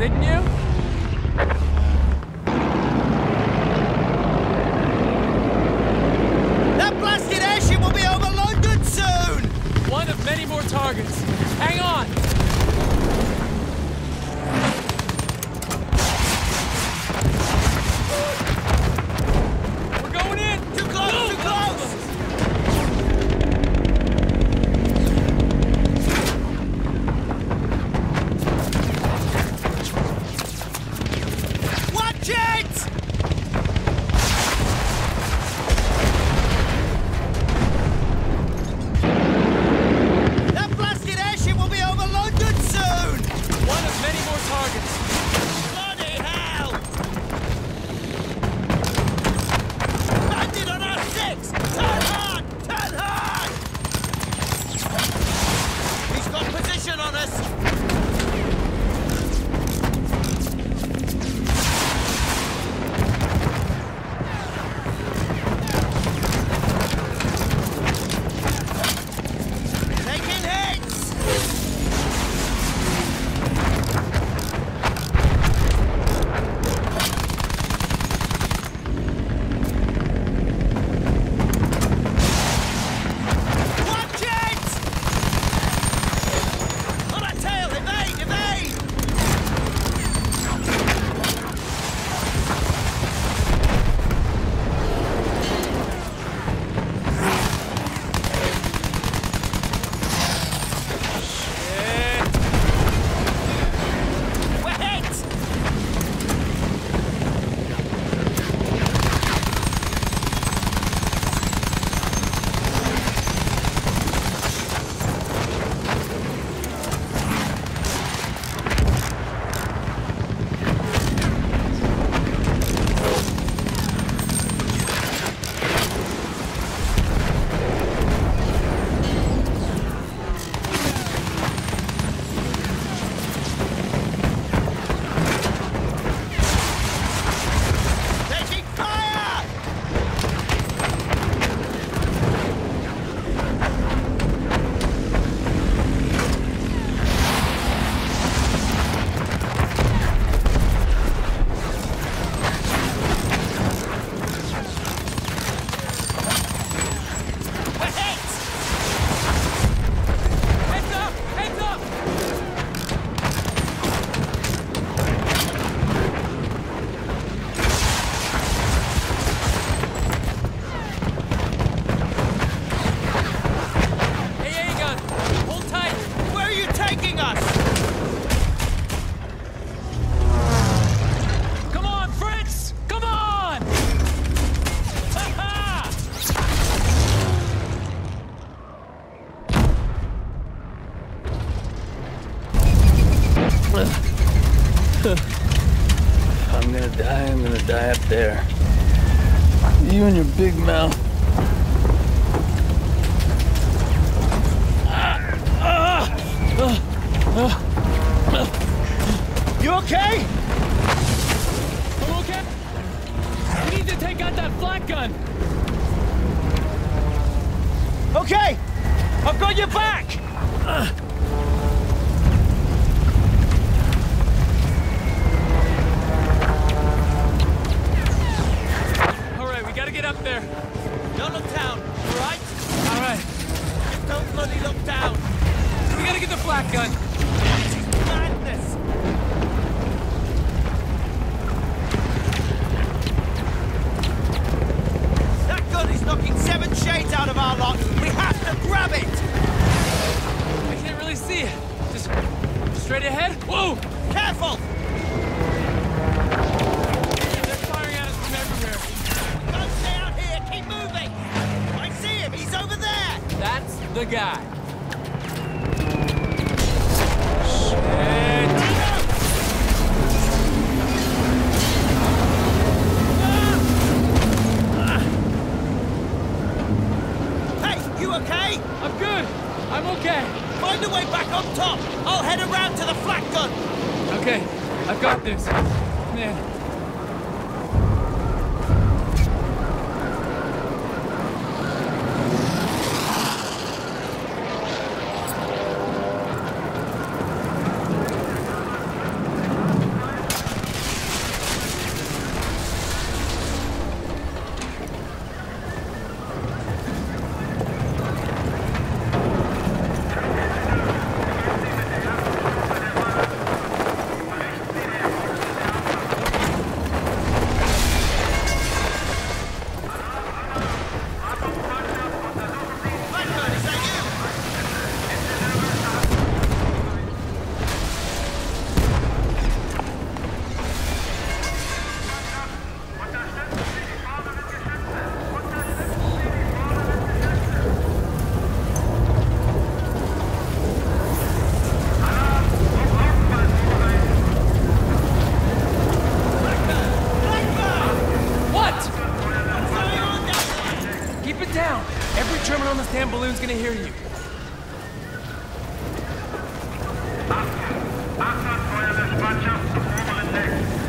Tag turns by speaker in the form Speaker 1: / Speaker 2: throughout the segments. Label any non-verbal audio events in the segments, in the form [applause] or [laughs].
Speaker 1: didn't you?
Speaker 2: If [laughs] I'm gonna die, I'm gonna die up there. You and your big mouth.
Speaker 3: You okay?
Speaker 1: I'm okay. We need to take out that flak gun.
Speaker 3: Okay! I've got your back!
Speaker 1: Up there.
Speaker 3: Don't look down, alright?
Speaker 1: All right,
Speaker 3: Don't bloody look down!
Speaker 1: we gotta get the flak gun.
Speaker 3: This is madness! That gun is knocking seven shades out of okay?
Speaker 1: I'm good. I'm okay.
Speaker 3: Find a way back on top! I'll head around to the flak gun!
Speaker 1: Okay, I've got this. Man,
Speaker 4: Achtung, Feuerwehrmannschaft zum oberen Deck.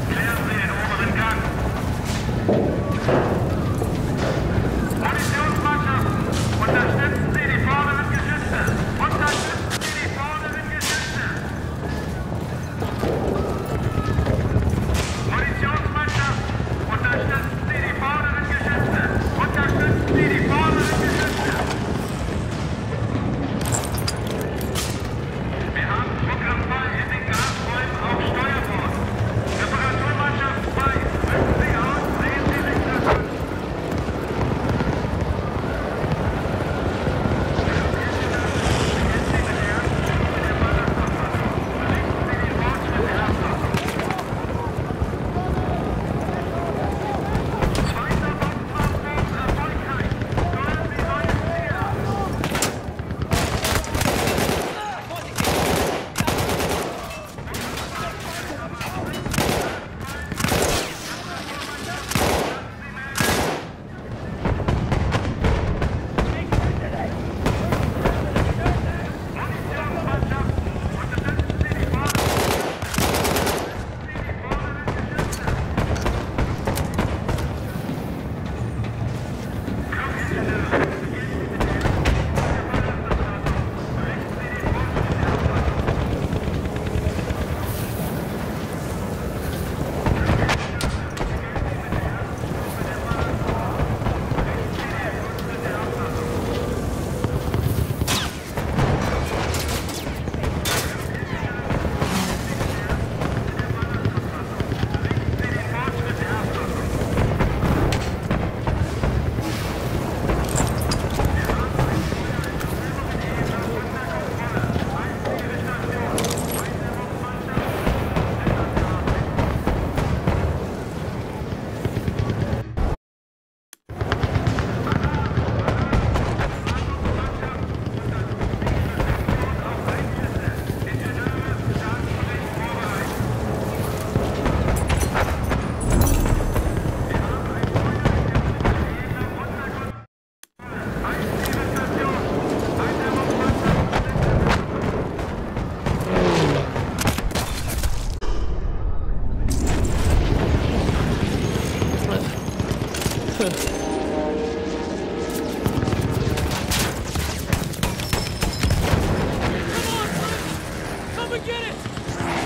Speaker 1: Get it!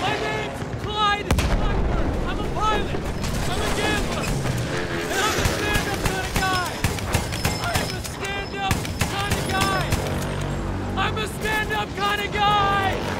Speaker 1: My name's Clyde Blackburn. I'm a pilot. I'm a gambler. And I'm a stand-up kind of guy. I am a stand-up kind of guy. I'm a stand-up kind of guy.